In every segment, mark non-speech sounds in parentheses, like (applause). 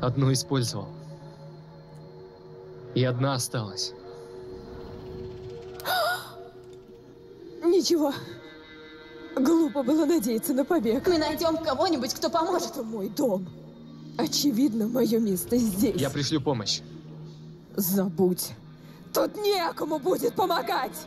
Одну использовал. И одна осталась. (gasps) Ничего. Глупо было надеяться на побег. Мы найдем кого-нибудь, кто поможет. Это мой дом. Очевидно, мое место здесь. Я пришлю помощь. Забудь. Тут некому будет помогать.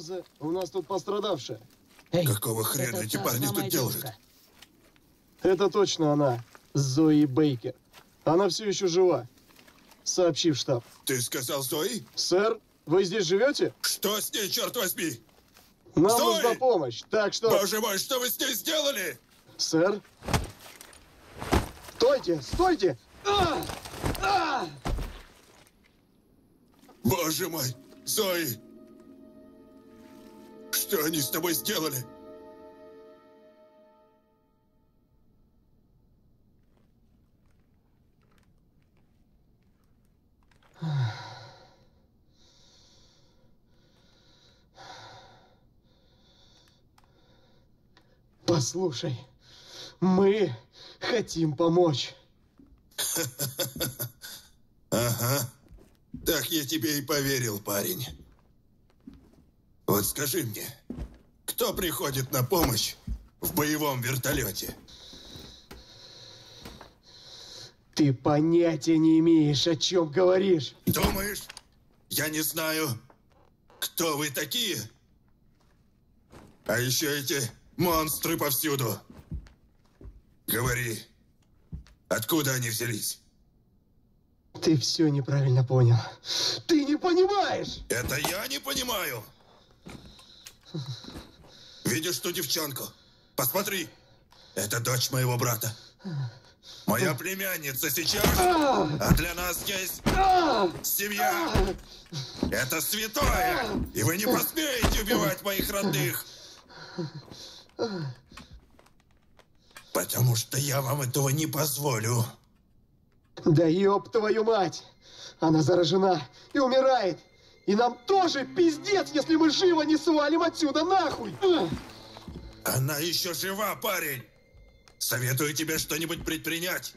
Что за... У нас тут пострадавшая. Какого хрена эти парни тут делают? Это точно она. Зои Бейкер. Она все еще жива. Сообщи в штаб. Ты сказал Зои? Сэр, вы здесь живете? Что с ней, черт возьми? Нам Зои! нужна помощь, так что... Боже мой, что вы с ней сделали? Сэр? Стойте, стойте! А! А! Боже мой, Зои! Что они с тобой сделали? Послушай, мы хотим помочь. (laughs) Ага. Так я тебе и поверил, парень. Вот скажи мне, кто приходит на помощь в боевом вертолете? Ты понятия не имеешь, о чем говоришь. Думаешь, я не знаю, кто вы такие? А еще эти монстры повсюду. Говори, откуда они взялись? Ты все неправильно понял. Ты не понимаешь! Это я не понимаю. Видишь ту девчонку? Посмотри. Это дочь моего брата. Моя племянница сейчас, а для нас есть семья. Это святое, и вы не посмеете убивать моих родных. Потому что я вам этого не позволю. Да ёб твою мать! Она заражена и умирает. И нам тоже пиздец, если мы живо не свалим отсюда нахуй! Она еще жива, парень. Советую тебе что-нибудь предпринять,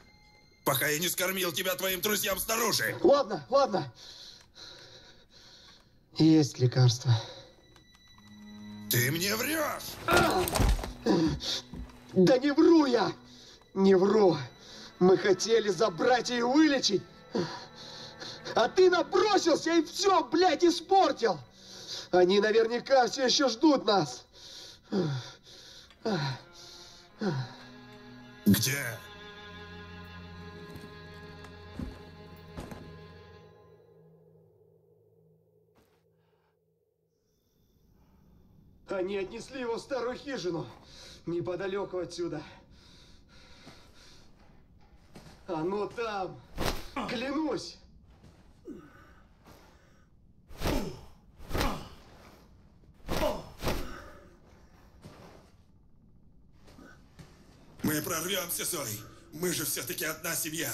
пока я не скормил тебя твоим друзьям снаружи. Ладно, ладно. Есть лекарство. Ты мне врешь! Да не вру я! Не вру. Мы хотели забрать и вылечить. А ты набросился и все, блядь, испортил. Они наверняка все еще ждут нас. Где? Они отнесли его в старую хижину, неподалеку отсюда. Оно там, клянусь. Мы прорвемся, Зой. Мы же все-таки одна семья.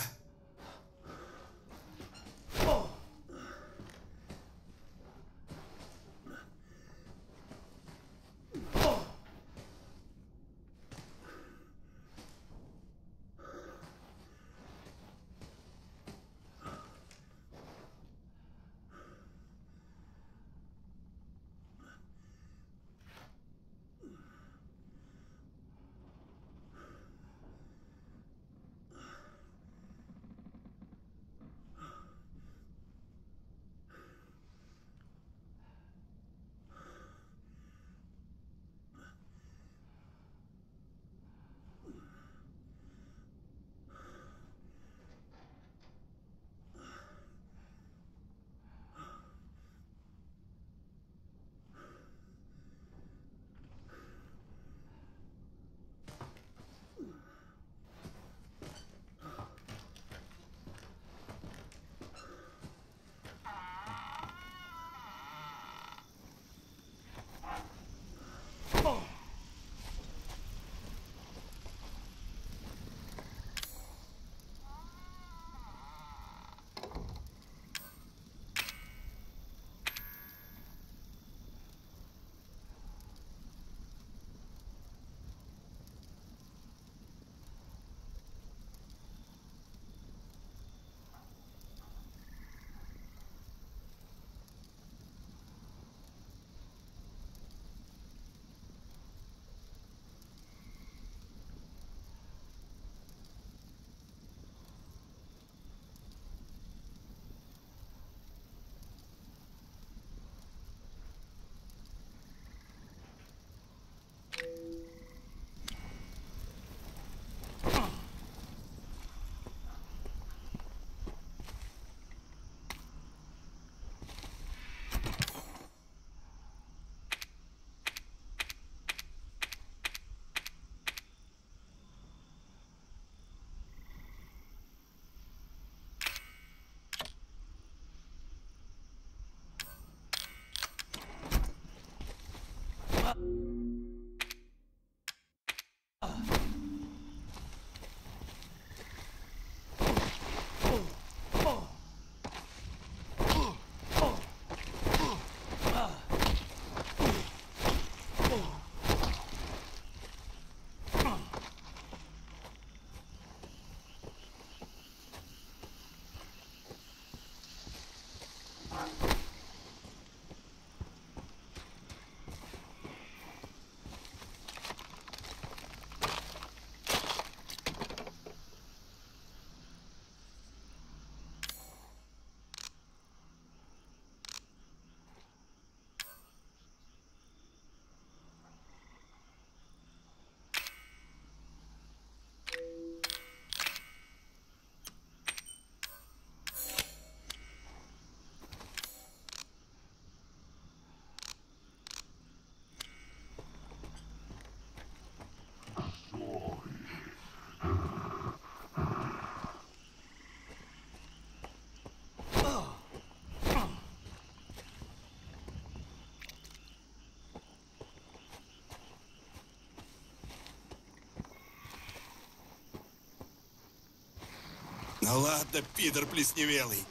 Ну ладно, пидор плесневелый.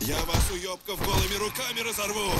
Я вас, уёбков, голыми руками разорву!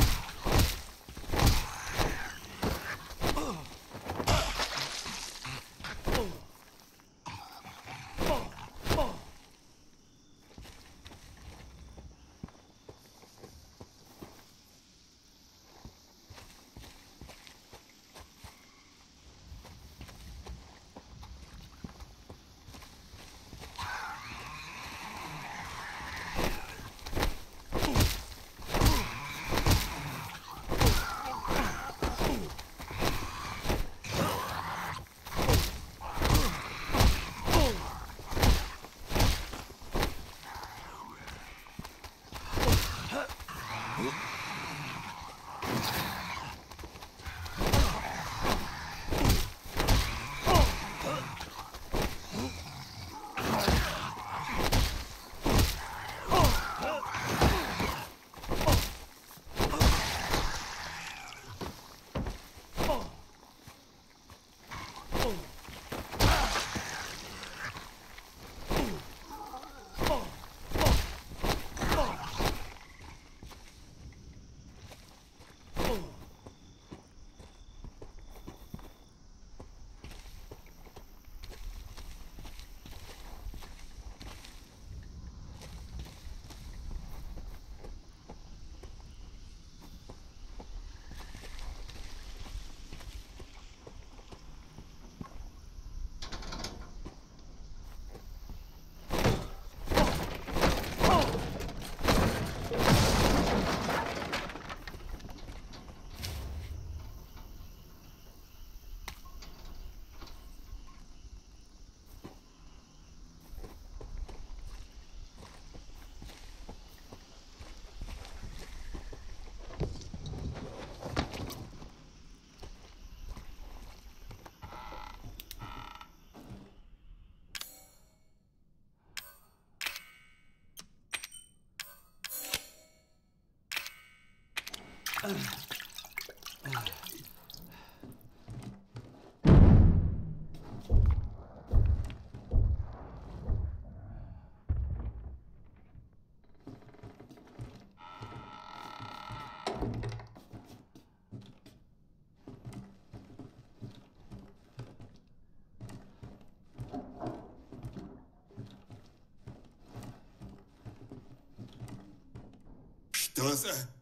Что за...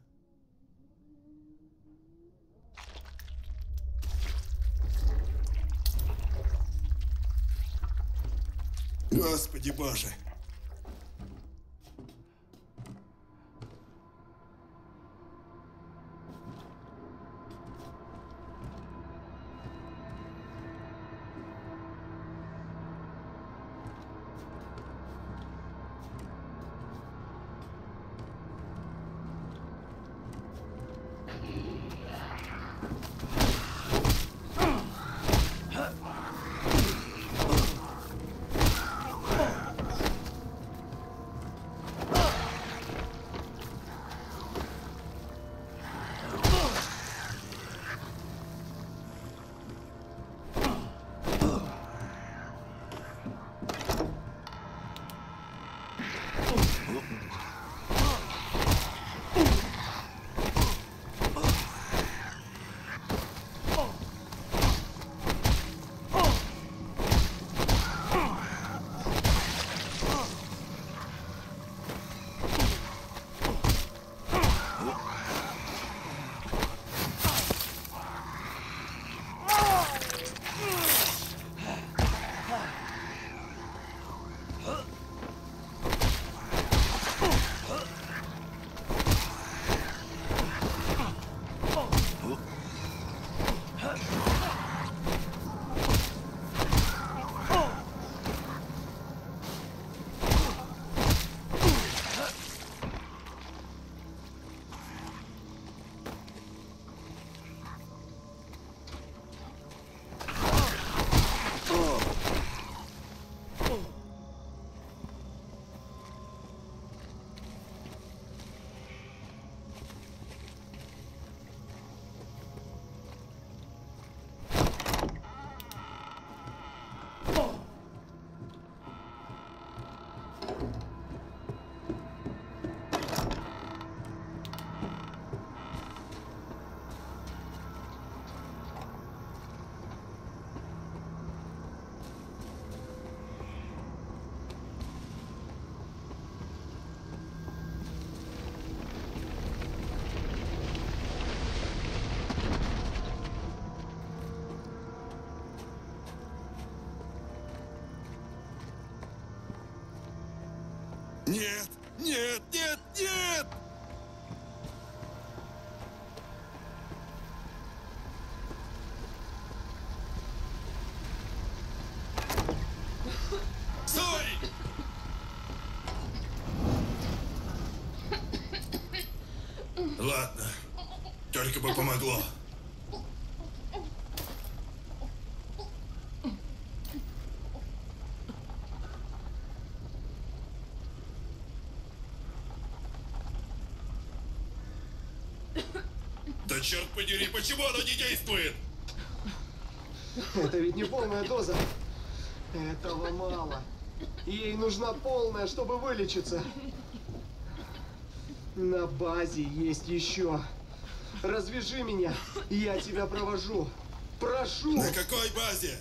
Господи боже! Нет, нет, нет, нет! Черт подери, почему оно не действует? Это ведь не полная доза. Этого мало. Ей нужна полная, чтобы вылечиться. На базе есть еще. Развяжи меня, я тебя провожу. Прошу. На какой базе?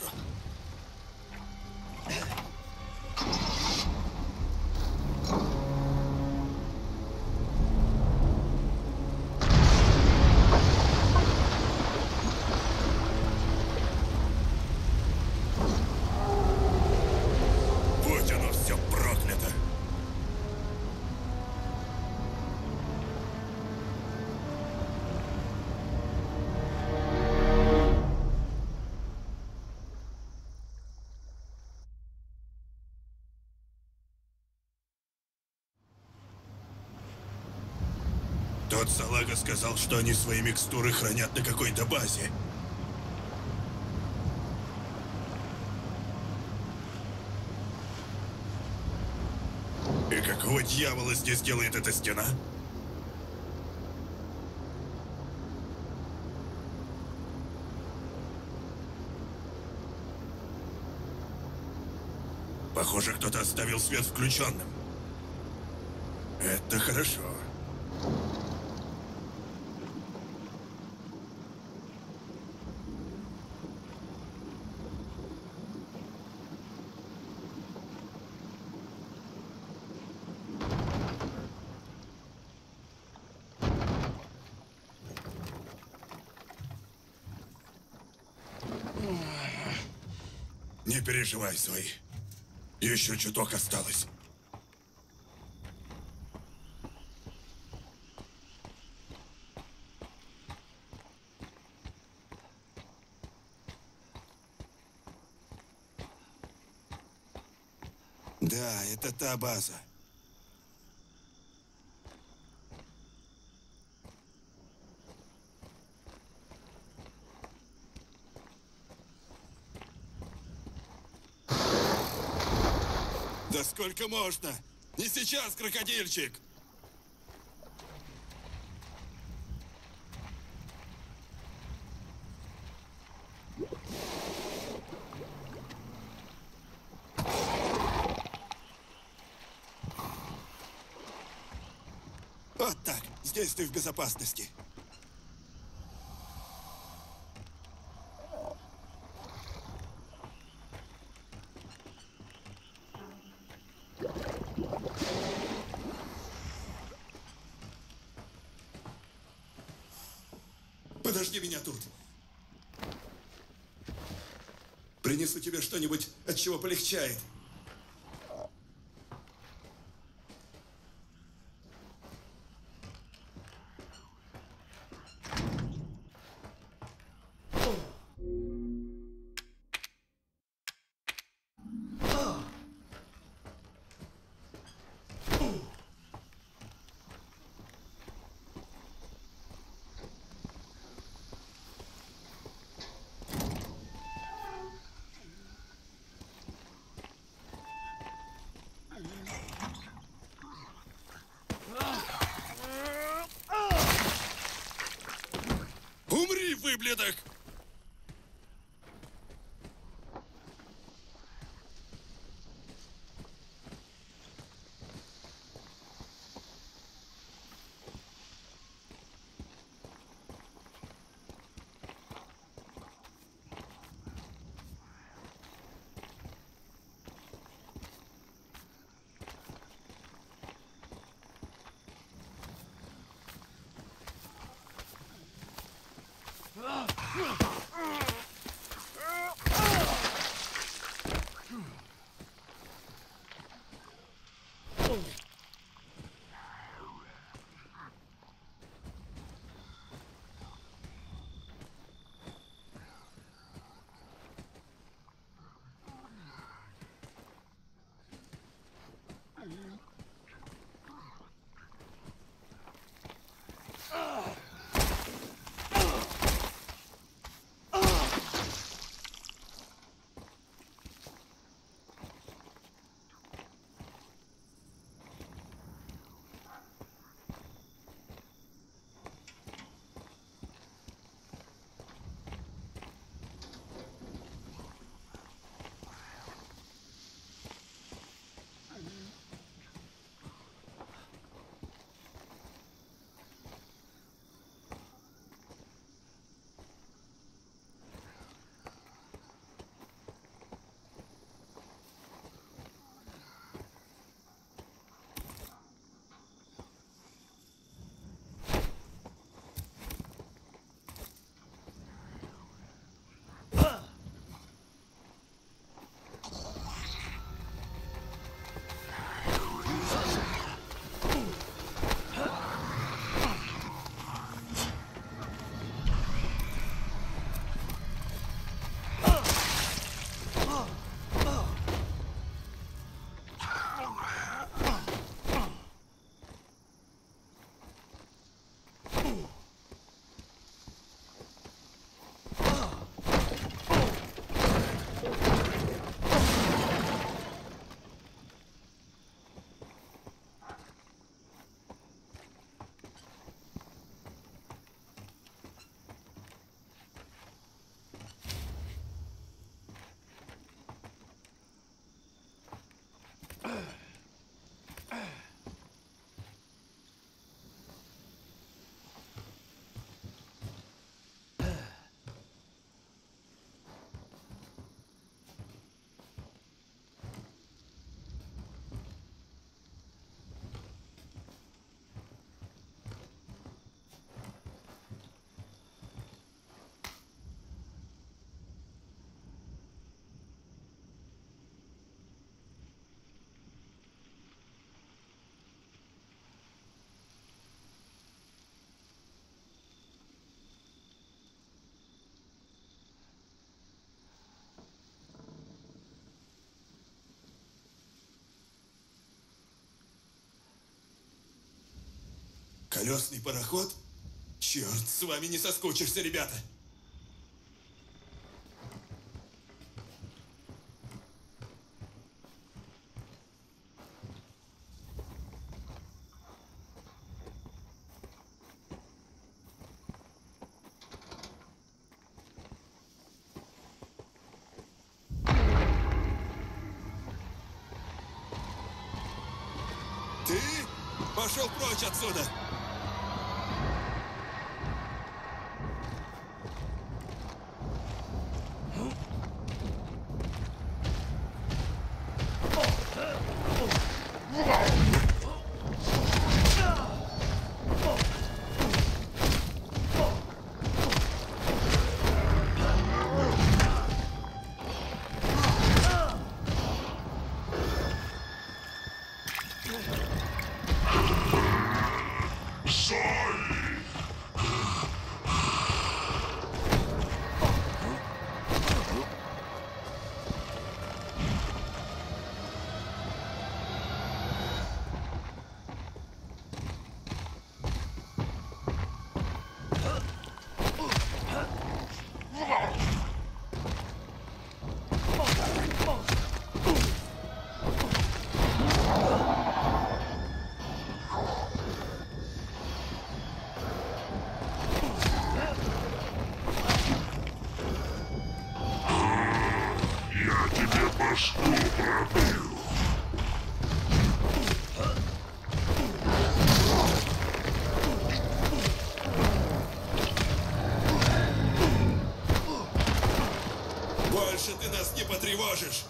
Все Тот салага сказал, что они свои микстуры хранят на какой-то базе. И какого дьявола здесь делает эта стена? Похоже, кто-то оставил свет включенным. Это хорошо. Не переживай, свои. Еще чуток осталось. Да, это та база. Да сколько можно? Не сейчас, крокодильчик! Вот так. Здесь ты в безопасности. Подожди меня тут. Принесу тебе что-нибудь, от чего полегчает. библиотек. Колесный пароход? Черт, с вами не соскучишься, ребята. Ты? Пошел прочь отсюда! Больше ты нас не потревожишь!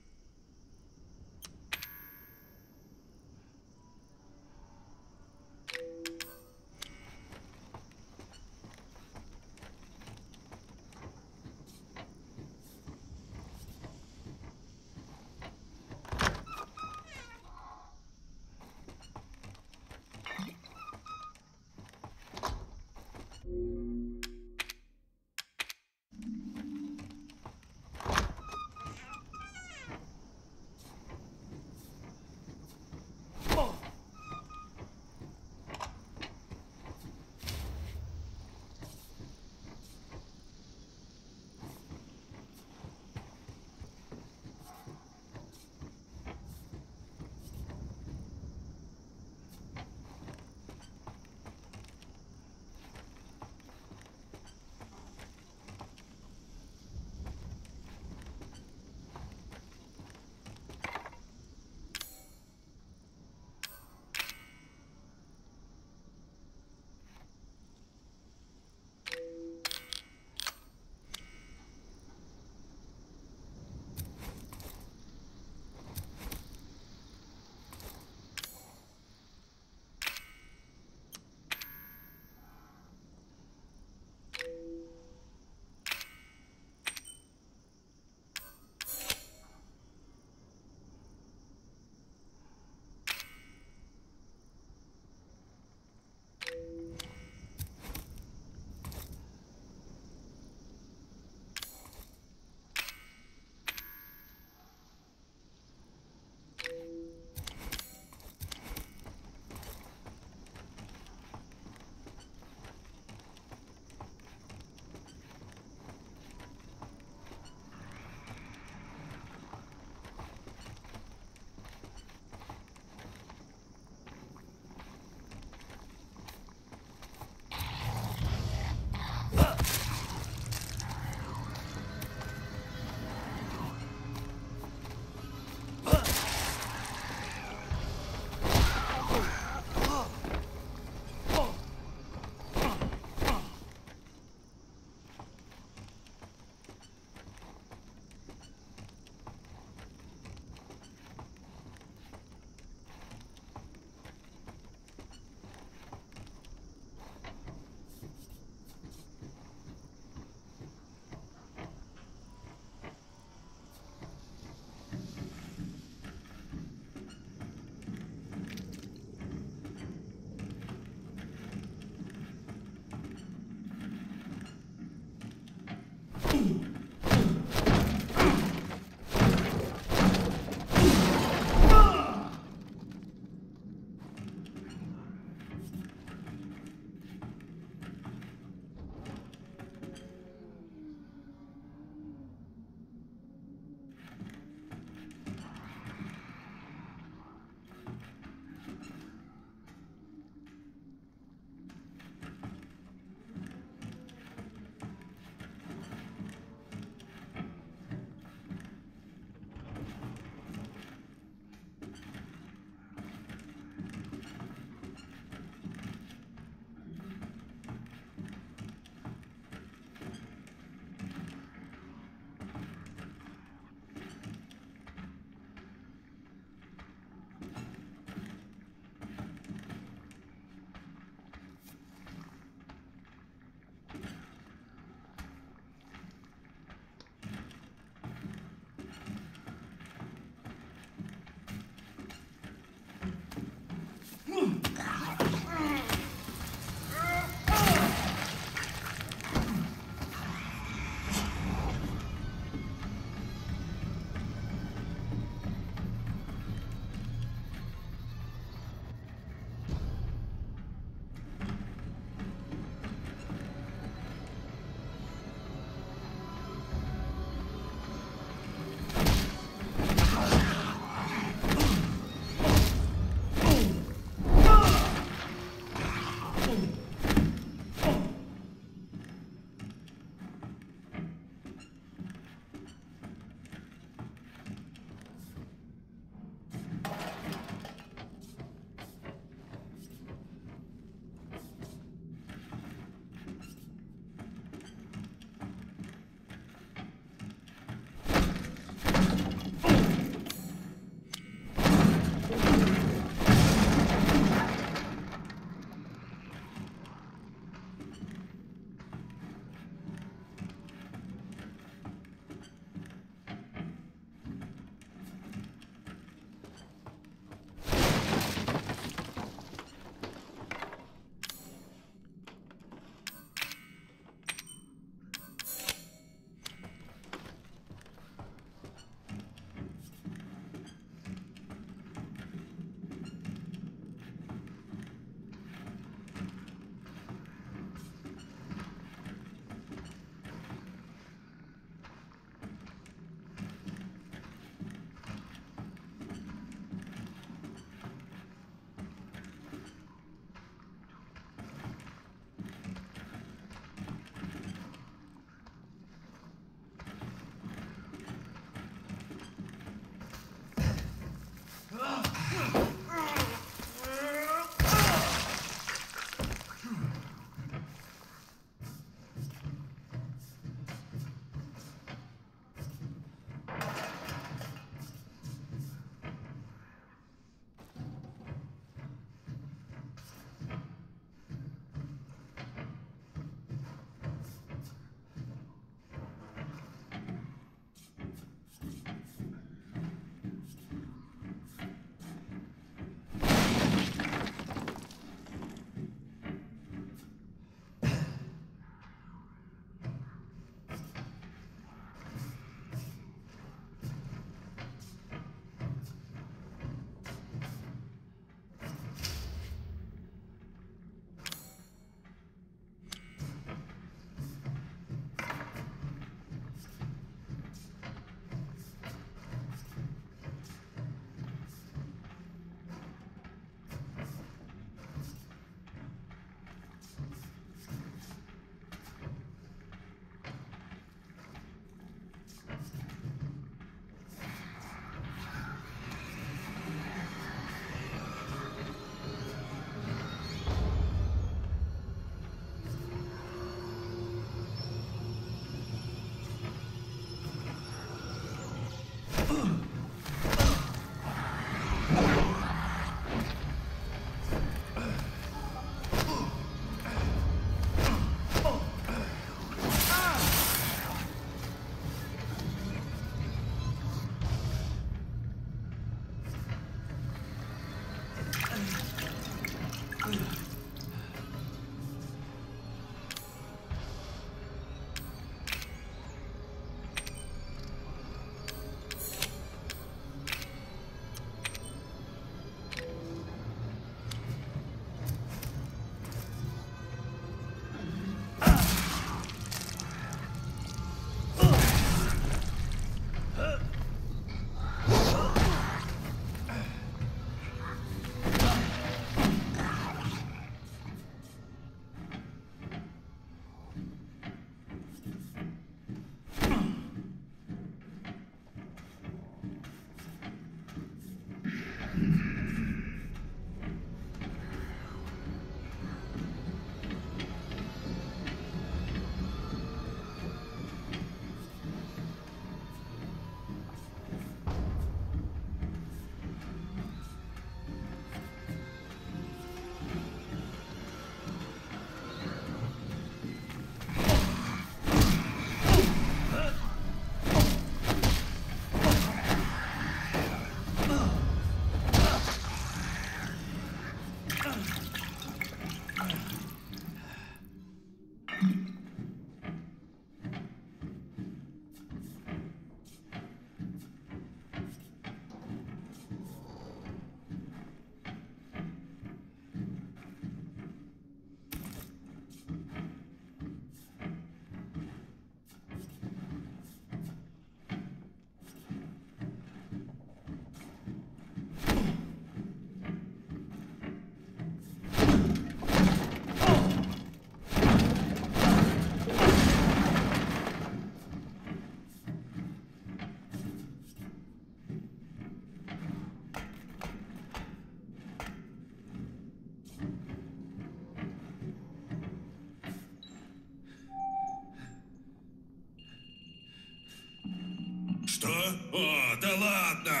Да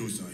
Я иду, Зои.